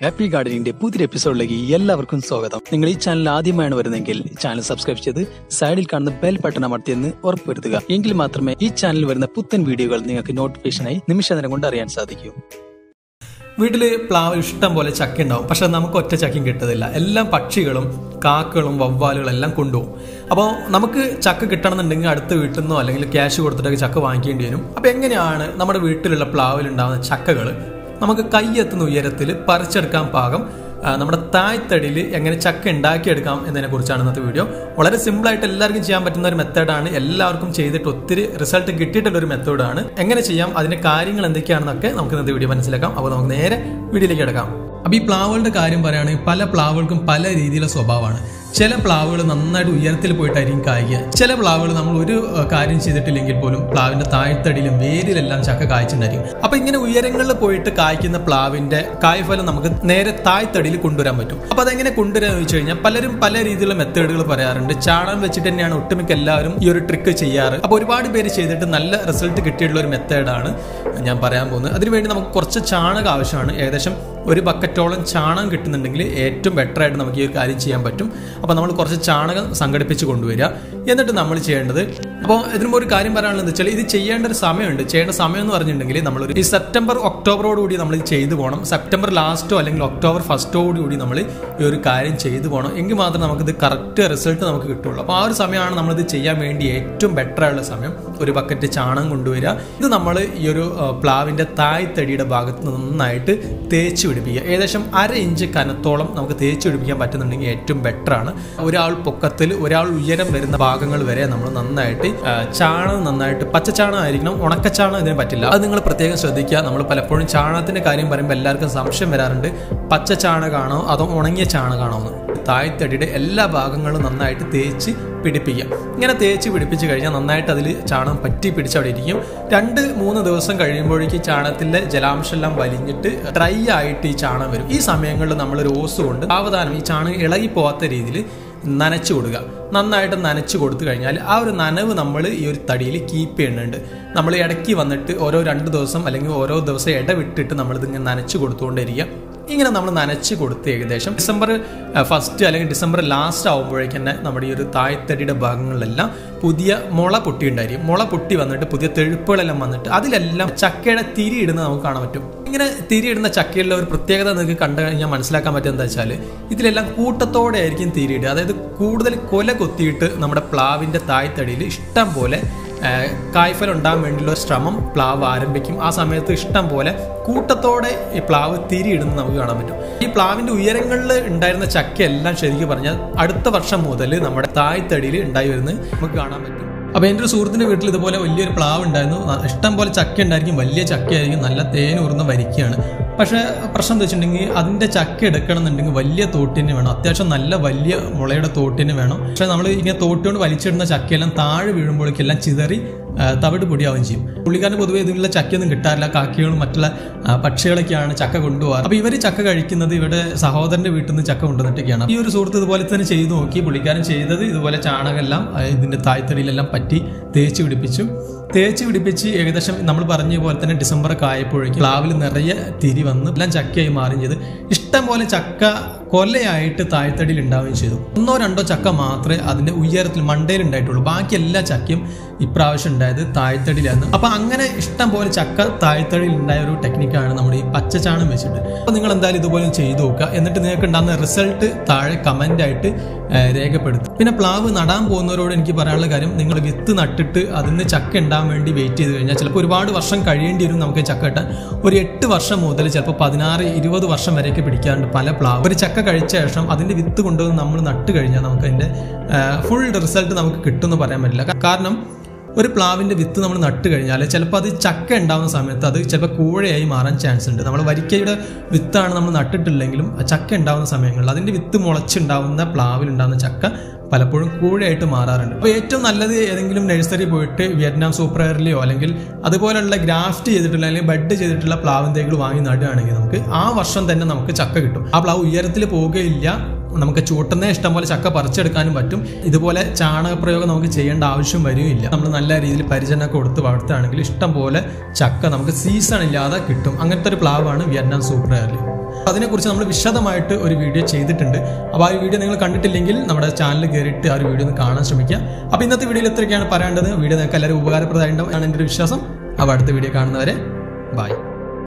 Happy ഗാർഡനിന്റെ പുതിയൊരു എപ്പിസോഡിലേക്ക് എല്ലാവർക്കും സ്വാഗതം. നിങ്ങൾ ഈ ചാനൽ ആദ്യമായാണ് വരുന്നതെങ്കിൽ ചാനൽ സബ്സ്ക്രൈബ് ചെയ്ത് സൈഡിൽ കാണുന്ന ബെൽ ബട്ടൺ അമർത്തിയെന്ന് ഉറപ്പുവരുത്തുക. എങ്കിൽ മാത്രമേ ഈ ചാനൽ വരുന്ന പുത്തൻ വീഡിയോകൾ നിങ്ങൾക്ക് നോട്ടിഫിക്കേഷനായി നിമിഷ നേരം കൊണ്ട് അറിയാൻ സാധിക്കൂ. വീട്ടിൽ പ്ലാവ് ഇഷ്ടം പോലെ ചക്ക ഉണ്ടാവും. പക്ഷെ നമുക്ക് ഒറ്റ ചക്കയും കിട്ടത്തില്ല. എല്ലാം പക്ഷികളും കാക്കകളും വവ്വാലുകളും എല്ലാം കൊണ്ടുപോകും. അപ്പോൾ നമുക്ക് ചക്ക കിട്ടണമെന്നുണ്ടെങ്കിൽ അടുത്ത വീട്ടിൽ നിന്നോ അല്ലെങ്കിൽ ക്യാഷ് കൊടുത്തിട്ടൊക്കെ ചക്ക വാങ്ങിക്കേണ്ടി വരും. അപ്പോൾ എങ്ങനെയാണ് നമ്മുടെ വീട്ടിലുള്ള പ്ലാവിലുണ്ടാകുന്ന ചക്കകൾ നമുക്ക് കൈയെത്തുന്ന ഉയരത്തിൽ പറിച്ചെടുക്കാൻ പാകം നമ്മുടെ തായ്തടിയിൽ എങ്ങനെ ചക്ക ഉണ്ടാക്കിയെടുക്കാം എന്നതിനെ കുറിച്ചാണ് ഇന്നത്തെ വീഡിയോ. വളരെ സിമ്പിളായിട്ട് എല്ലാവർക്കും ചെയ്യാൻ പറ്റുന്ന ഒരു മെത്തേഡാണ് എല്ലാവർക്കും ചെയ്തിട്ട് ഒത്തിരി റിസൾട്ട് കിട്ടിയിട്ടുള്ള ഒരു മെത്തേഡാണ് എങ്ങനെ ചെയ്യാം അതിന്റെ കാര്യങ്ങൾ എന്തൊക്കെയാണെന്നൊക്കെ നമുക്ക് ഇന്നത്തെ വീഡിയോ മനസ്സിലാക്കാം. അപ്പോൾ നമുക്ക് നേരെ വീഡിയോയിലേക്ക് എടുക്കാം അപ്പോൾ ഈ പ്ലാവുകളുടെ കാര്യം പറയുകയാണെങ്കിൽ പല പ്ലാവുകൾക്കും പല രീതിയിലുള്ള സ്വഭാവമാണ്. ചില പ്ലാവുകൾ നന്നായിട്ട് ഉയരത്തിൽ പോയിട്ടായിരിക്കും കായ്ക്കുക. ചില പ്ലാവുകൾ നമ്മൾ ഒരു കാര്യം ചെയ്തിട്ടില്ലെങ്കിൽ പോലും പ്ലാവിന്റെ താഴ്ത്തടിയിലും വേരിലെല്ലാം ചക്ക കായ്ച്ചിട്ടുണ്ടായിരിക്കും. അപ്പൊ ഇങ്ങനെ ഉയരങ്ങളിൽ പോയിട്ട് കായ്ക്കുന്ന പ്ലാവിന്റെ കായ്ഫലം നമുക്ക് നേരെ താഴ്ത്തടിയിൽ കൊണ്ടുവരാൻ പറ്റും. അപ്പൊ അതെങ്ങനെ കൊണ്ടുവരാൻ ചോദിച്ചു കഴിഞ്ഞാൽ പലരും പല രീതിയിലുള്ള മെത്തേഡുകൾ പറയാറുണ്ട്. ചാണകം വെച്ചിട്ട് തന്നെയാണ് ഒട്ടുമിക്ക എല്ലാവരും ഈ ഒരു ട്രിക്ക് ചെയ്യാറ്. അപ്പൊ ഒരുപാട് പേര് ചെയ്തിട്ട് നല്ല റിസൾട്ട് കിട്ടിയിട്ടുള്ള ഒരു മെത്തേഡാണ് ഞാൻ പറയാൻ പോകുന്നത്. അതിനുവേണ്ടി നമുക്ക് കുറച്ച് ചാണകം ആവശ്യമാണ്. ഏകദേശം ഒരു ബക്കറ്റോളം ചാണകം കിട്ടുന്നുണ്ടെങ്കിൽ ഏറ്റവും ബെറ്റർ ആയിട്ട് നമുക്ക് ഈ ഒരു കാര്യം ചെയ്യാൻ പറ്റും. അപ്പോൾ നമ്മൾ കുറച്ച് ചാണകം സംഘടിപ്പിച്ച് കൊണ്ടുവരിക. എന്നിട്ട് നമ്മൾ ചെയ്യേണ്ടത് അപ്പോൾ ഇതിനും ഒരു കാര്യം പറയാനുള്ളത് വെച്ചാൽ ഇത് ചെയ്യേണ്ട ഒരു സമയമുണ്ട്. ചെയ്യേണ്ട സമയം എന്ന് പറഞ്ഞിട്ടുണ്ടെങ്കിൽ നമ്മൾ ഈ സെപ്റ്റംബർ ഒക്ടോബറോട് കൂടി നമ്മൾ ഇത് ചെയ്തു പോകണം. സെപ്റ്റംബർ ലാസ്റ്റോ അല്ലെങ്കിൽ ഒക്ടോബർ ഫസ്റ്റോട് കൂടി നമ്മൾ ഈ ഒരു കാര്യം ചെയ്തു പോകണം. എങ്കിൽ മാത്രമേ നമുക്കിത് കറക്റ്റ് റിസൾട്ട് നമുക്ക് കിട്ടുള്ളൂ അപ്പോൾ ആ ഒരു സമയമാണ് നമ്മളിത് ചെയ്യാൻ വേണ്ടി ഏറ്റവും ബെറ്റർ ആയുള്ള സമയം. ഒരു ബക്കറ്റ് ചാണകം കൊണ്ടുവരിക. ഇത് നമ്മൾ ഈ ഒരു പ്ലാവിന്റെ തായ്തടിയുടെ ഭാഗത്ത് നന്നായിട്ട് തേച്ച് പിടിപ്പിക്കുക. ഏകദേശം അര ഇഞ്ച് കനത്തോളം നമുക്ക് തേച്ച് പിടിപ്പിക്കാൻ പറ്റുന്നുണ്ടെങ്കിൽ ഏറ്റവും ബെറ്ററാണ് ഒരാൾ പൊക്കത്തിൽ ഒരാൾ ഉയരം വരുന്ന ഭാഗങ്ങൾ വരെ നമ്മൾ നന്നായിട്ട് ആ, ചാണകം നന്നായിട്ട് പച്ചച്ചാണകം ആയിരിക്കണം ഉണക്കച്ചാണകം ഇതിന് പറ്റില്ല. അത് നിങ്ങൾ പ്രത്യേകം ശ്രദ്ധിക്കുക. നമ്മൾ പലപ്പോഴും ചാണകത്തിന്റെ കാര്യം പറയുമ്പോൾ എല്ലാവർക്കും സംശയം വരാറുണ്ട്. പച്ച ചാണകമാണോ അതോ ഉണങ്ങിയ ചാണകമാണോ എന്ന്. താഴ്ത്തടിയുടെ എല്ലാ ഭാഗങ്ങളും നന്നായിട്ട് തേച്ച് പിടിപ്പിക്കുക. ഇങ്ങനെ തേച്ച് പിടിപ്പിച്ച് കഴിഞ്ഞാൽ നന്നായിട്ട് അതിൽ ചാണകം പറ്റി പിടിച്ച് അവിടെ ഇരിക്കും. രണ്ട് മൂന്ന് ദിവസം കഴിയുമ്പോഴേക്കും ചാണകത്തിലെ ജലാംശം എല്ലാം വലിഞ്ഞിട്ട് ഡ്രൈ ആയിട്ട് ഈ ചാണകം വരും. ഈ സമയങ്ങളിൽ നമ്മൾ ഒരു ഓസ് കൊണ്ട് സാവധാനം ഈ ചാണകം ഇളകി പോകാത്ത രീതിയിൽ നനച്ചു കൊടുക്കുക. നന്നായിട്ട് നനച്ചു കൊടുത്തു കഴിഞ്ഞാൽ ആ ഒരു നനവ് നമ്മൾ ഈ ഒരു തടിയിൽ കീപ്പ് ചെയ്യുന്നുണ്ട്. നമ്മൾ ഇടയ്ക്ക് വന്നിട്ട് ഓരോ രണ്ട് ദിവസം അല്ലെങ്കിൽ ഓരോ ദിവസം ഇടവിട്ടിട്ട് നമ്മളിതിങ്ങനെ നനച്ചു കൊടുത്തുകൊണ്ടിരിക്കുക ഇങ്ങനെ നമ്മൾ നനച്ച് കൊടുത്ത് ഏകദേശം ഡിസംബർ ഫസ്റ്റ് അല്ലെങ്കിൽ ഡിസംബർ ലാസ്റ്റ് ആകുമ്പോഴേക്കും തന്നെ നമ്മുടെ ഈ ഒരു താഴ്ത്തടിയുടെ ഭാഗങ്ങളിലെല്ലാം പുതിയ മുള പൊട്ടി ഉണ്ടായിരിക്കും. മുള പൊട്ടി വന്നിട്ട് പുതിയ തെഴുപ്പുകളെല്ലാം വന്നിട്ട് അതിലെല്ലാം ചക്കയുടെ തിരി ഇടുന്നത് നമുക്ക് കാണാൻ പറ്റും. ഇങ്ങനെ തിരി ഇടുന്ന ചക്കയിലുള്ള ഒരു പ്രത്യേകത നിങ്ങൾക്ക് കണ്ടു കഴിഞ്ഞാൽ മനസ്സിലാക്കാൻ പറ്റുക എന്താ വെച്ചാൽ ഇതിലെല്ലാം കൂട്ടത്തോടെ ആയിരിക്കും തിരിയിടുക അതായത് കൂടുതൽ കൊല കൊത്തിയിട്ട് നമ്മുടെ പ്ലാവിന്റെ താഴ്ത്തടിയിൽ ഇഷ്ടം പോലെ ഏഹ് കായ്ഫലം ഉണ്ടാകാൻ വേണ്ടിയുള്ള ശ്രമം പ്ലാവ് ആരംഭിക്കും. ആ സമയത്ത് ഇഷ്ടം പോലെ കൂട്ടത്തോടെ ഈ പ്ലാവ് തിരിയിടുന്നത് നമുക്ക് കാണാൻ പറ്റും. ഈ പ്ലാവിന്റെ ഉയരങ്ങളിൽ ഉണ്ടായിരുന്ന ചക്കയെല്ലാം ശരിക്കും പറഞ്ഞാൽ അടുത്ത വർഷം മുതൽ നമ്മുടെ താഴ്ത്തടിയിൽ ഉണ്ടായി വരുന്നത് നമുക്ക് കാണാൻ പറ്റും. അപ്പൊ എന്റെ ഒരു സുഹൃത്തിന്റെ വീട്ടിൽ ഇതുപോലെ വലിയൊരു പ്ലാവ് ഉണ്ടായിരുന്നു ഇഷ്ടം പോലെ ചക്ക ഉണ്ടായിരിക്കും. വലിയ ചക്കയായിരിക്കും. നല്ല തേനൂർന്ന വരിക്കുകയാണ് പക്ഷേ പ്രശ്നം എന്താ വെച്ചിട്ടുണ്ടെങ്കിൽ അതിന്റെ ചക്ക എടുക്കണം എന്നുണ്ടെങ്കിൽ വലിയ തോട്ടിന് വേണം. അത്യാവശ്യം നല്ല വലിയ മുളയുടെ തോട്ടിന് വേണം. പക്ഷേ നമ്മൾ ഇങ്ങനെ തോട്ടുകൊണ്ട് വലിച്ചിടുന്ന ചക്കയെല്ലാം താഴെ വീഴുമ്പോഴേക്കെല്ലാം ചിതറി തവിട് പൊടിയാവുകയും ചെയ്യും. പുള്ളിക്കാരന് പൊതുവേ ഇതിനുള്ള ചക്കയൊന്നും കിട്ടാറില്ല. കാക്കകളും മറ്റുള്ള പക്ഷികളൊക്കെയാണ് ചക്ക കൊണ്ടുപോകാറ്. അപ്പൊ ഇവർ ചക്ക കഴിക്കുന്നത് ഇവിടെ സഹോദരന്റെ വീട്ടിൽ നിന്ന് ചക്ക കൊണ്ടുവന്നിട്ടൊക്കെയാണ്. ഈ ഒരു സുഹൃത്ത് ഇതുപോലെ തന്നെ ചെയ്തു നോക്കി. പുള്ളിക്കാരൻ ചെയ്തത് ഇതുപോലെ ചാണകമെല്ലാം ഇതിന്റെ തായ്ത്തടിയിലെല്ലാം പറ്റി തേച്ച് പിടിപ്പിച്ചു. തേച്ച് പിടിപ്പിച്ച് ഏകദേശം നമ്മൾ പറഞ്ഞ പോലെ തന്നെ ഡിസംബർ ഒക്കെ ആയപ്പോഴേക്കും പ്ലാവിൽ നിറയെ തിരി വന്ന് എല്ലാം ചക്കയായി മാറുകയും ചെയ്ത്. ഇഷ്ടം പോലെ ചക്ക കൊല്ലയായിട്ട് താഴ്ത്തടിയിൽ ഉണ്ടാവുകയും ചെയ്തു. ഒന്നോ രണ്ടോ ചക്ക മാത്രമേ അതിന്റെ ഉയരത്തിൽ മണ്ടയിൽ ഉണ്ടായിട്ടുള്ളൂ ബാക്കി എല്ലാ ചക്കയും ഇപ്രാവശ്യം ഉണ്ടായത് താഴ്ത്തടിയിലായിരുന്നു അപ്പൊ അങ്ങനെ ഇഷ്ടം പോലെ ചക്ക താഴ്ത്തടിയിൽ ഉണ്ടായ ഒരു ടെക്നിക്കാണ് നമ്മുടെ ഈ പച്ചച്ചാണം വെച്ചിട്ട്. അപ്പൊ നിങ്ങൾ എന്തായാലും ഇതുപോലെ ചെയ്തു നോക്കുക. എന്നിട്ട് നിങ്ങൾക്ക് ഉണ്ടാകുന്ന റിസൾട്ട് താഴെ കമന്റ് ആയിട്ട് രേഖപ്പെടുത്തും. പിന്നെ പ്ലാവ് നടാൻ പോകുന്നവരോട് എനിക്ക് പറയാനുള്ള കാര്യം നിങ്ങൾ വിത്ത് നട്ടിട്ട് അതിന് ചക്ക ഉണ്ടാകാൻ വേണ്ടി വെയിറ്റ് ചെയ്ത് കഴിഞ്ഞാൽ ചിലപ്പോൾ ഒരുപാട് വർഷം കഴിയേണ്ടി വരും നമുക്ക് ചക്ക കിട്ടാൻ. ഒരു എട്ട് വർഷം മുതൽ ചിലപ്പോൾ പതിനാറ് ഇരുപത് വർഷം വരെയൊക്കെ പിടിക്കാറുണ്ട് പല പ്ലാവ്. ഒരു ചക്ക കഴിച്ച ശേഷം അതിന്റെ വിത്ത് കൊണ്ടുവന്ന് നമ്മൾ നട്ട് കഴിഞ്ഞാൽ നമുക്ക് അതിന്റെ ഫുൾ റിസൾട്ട് നമുക്ക് കിട്ടുമെന്ന് പറയാൻ പറ്റില്ല. കാരണം ഒരു പ്ലാവിന്റെ വിത്ത് നമ്മൾ നട്ട് കഴിഞ്ഞാൽ ചിലപ്പോൾ അത് ചക്ക ഉണ്ടാവുന്ന സമയത്ത് അത് ചിലപ്പോൾ കൂഴയായി മാറാൻ ചാൻസ് ഉണ്ട്. നമ്മൾ വരിക്കയുടെ വിത്താണ് നമ്മൾ നട്ടിട്ടില്ലെങ്കിലും ചക്ക ഉണ്ടാവുന്ന സമയങ്ങളിൽ അതിന്റെ വിത്ത് മുളച്ചുണ്ടാവുന്ന പ്ലാവിൽ ഉണ്ടാകുന്ന ചക്ക പലപ്പോഴും കൂഴയായിട്ട് മാറാറുണ്ട്. അപ്പോൾ ഏറ്റവും നല്ലത് ഏതെങ്കിലും നഴ്സറി പോയിട്ട് വിയറ്റ്നാം സൂപ്പർ എയറിലെയോ അല്ലെങ്കിൽ അതുപോലെയുള്ള ഗ്രാഫ്റ്റ് ചെയ്തിട്ടുള്ള അല്ലെങ്കിൽ ബെഡ് ചെയ്തിട്ടുള്ള പ്ലാവിൻ തൈകൾ വാങ്ങി നടുകയാണെങ്കിൽ നമുക്ക് ആ വർഷം തന്നെ നമുക്ക് ചക്ക കിട്ടും. ആ പ്ലാവ് ഉയരത്തിൽ പോവുകയില്ല. നമുക്ക് ചൂട്ടുന്ന ഇഷ്ടം പോലെ ചക്ക പറിച്ചെടുക്കാനും പറ്റും. ഇതുപോലെ ചാണകപ്രയോഗം നമുക്ക് ചെയ്യേണ്ട ആവശ്യം വരികയില്ല. നമ്മൾ നല്ല രീതിയിൽ പരിചരണം കൊടുത്ത് വളർത്തുകയാണെങ്കിൽ ഇഷ്ടം പോലെ ചക്ക നമുക്ക് സീസൺ ഇല്ലാതെ കിട്ടും. അങ്ങനത്തെ ഒരു പ്ലാവാണ് വിയറ്റ്നാം സൂപ്പർ എയർലി. അതിനെക്കുറിച്ച് നമ്മൾ വിശദമായിട്ട് ഒരു വീഡിയോ ചെയ്തിട്ടുണ്ട്. അപ്പോൾ ആ വീഡിയോ നിങ്ങൾ കണ്ടിട്ടില്ലെങ്കിൽ നമ്മുടെ ചാനൽ കയറിയിട്ട് ആ ഒരു വീഡിയോ ഒന്ന് കാണാൻ ശ്രമിക്കുക. അപ്പോൾ ഇന്നത്തെ വീഡിയോയിൽ ഇത്രയൊക്കെയാണ് പറയേണ്ടത്. വീഡിയോ നിങ്ങൾക്ക് എല്ലാവരും ഉപകാരപ്രദമായിട്ടുണ്ടാവും ആണ് എന്റെ ഒരു വിശ്വാസം. അപ്പോൾ അടുത്ത വീഡിയോ കാണുന്നവരെ ബൈ